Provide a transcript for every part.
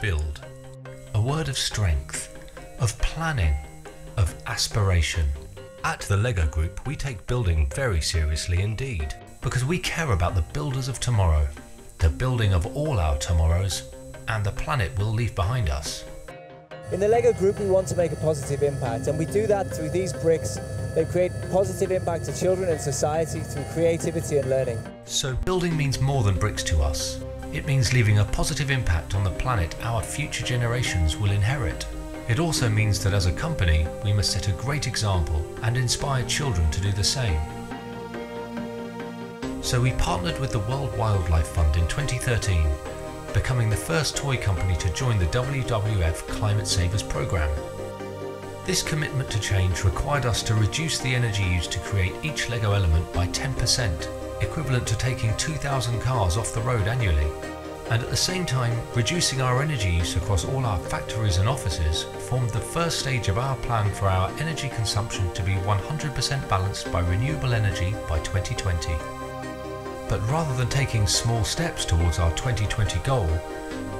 build. A word of strength, of planning, of aspiration. At the LEGO Group, we take building very seriously indeed, because we care about the builders of tomorrow, the building of all our tomorrows, and the planet we'll leave behind us. In the LEGO Group, we want to make a positive impact, and we do that through these bricks. They create positive impact to children and society through creativity and learning. So building means more than bricks to us. It means leaving a positive impact on the planet our future generations will inherit. It also means that as a company, we must set a great example and inspire children to do the same. So we partnered with the World Wildlife Fund in 2013 becoming the first toy company to join the WWF Climate Savers program. This commitment to change required us to reduce the energy used to create each LEGO element by 10%, equivalent to taking 2,000 cars off the road annually. And at the same time, reducing our energy use across all our factories and offices formed the first stage of our plan for our energy consumption to be 100% balanced by renewable energy by 2020. But rather than taking small steps towards our 2020 goal,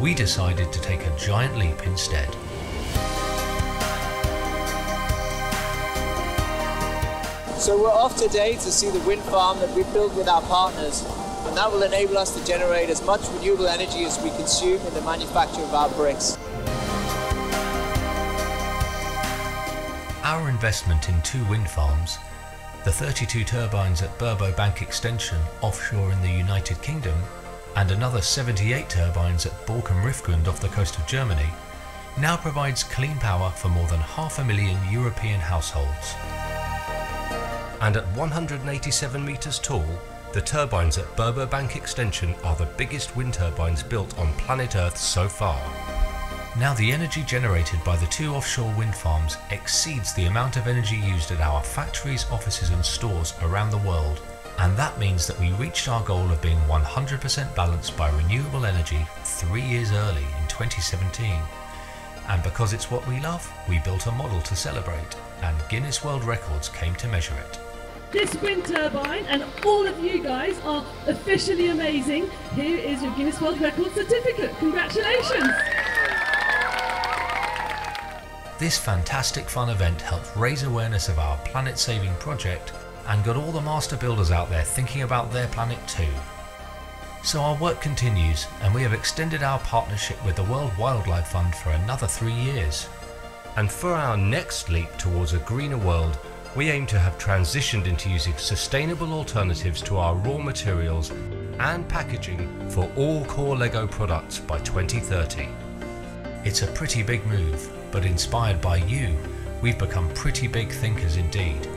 we decided to take a giant leap instead. So we're off today to see the wind farm that we built with our partners and that will enable us to generate as much renewable energy as we consume in the manufacture of our bricks. Our investment in two wind farms the 32 turbines at Burbo Bank Extension offshore in the United Kingdom, and another 78 turbines at Borkum Riffgrund off the coast of Germany, now provides clean power for more than half a million European households. And at 187 metres tall, the turbines at Burbo Bank Extension are the biggest wind turbines built on planet Earth so far. Now the energy generated by the two offshore wind farms exceeds the amount of energy used at our factories, offices and stores around the world. And that means that we reached our goal of being 100% balanced by renewable energy three years early in 2017. And because it's what we love, we built a model to celebrate, and Guinness World Records came to measure it. This wind turbine and all of you guys are officially amazing. Here is your Guinness World Record certificate. Congratulations! This fantastic fun event helped raise awareness of our planet saving project and got all the master builders out there thinking about their planet too. So our work continues and we have extended our partnership with the World Wildlife Fund for another three years. And for our next leap towards a greener world, we aim to have transitioned into using sustainable alternatives to our raw materials and packaging for all core LEGO products by 2030. It's a pretty big move, but inspired by you, we've become pretty big thinkers indeed.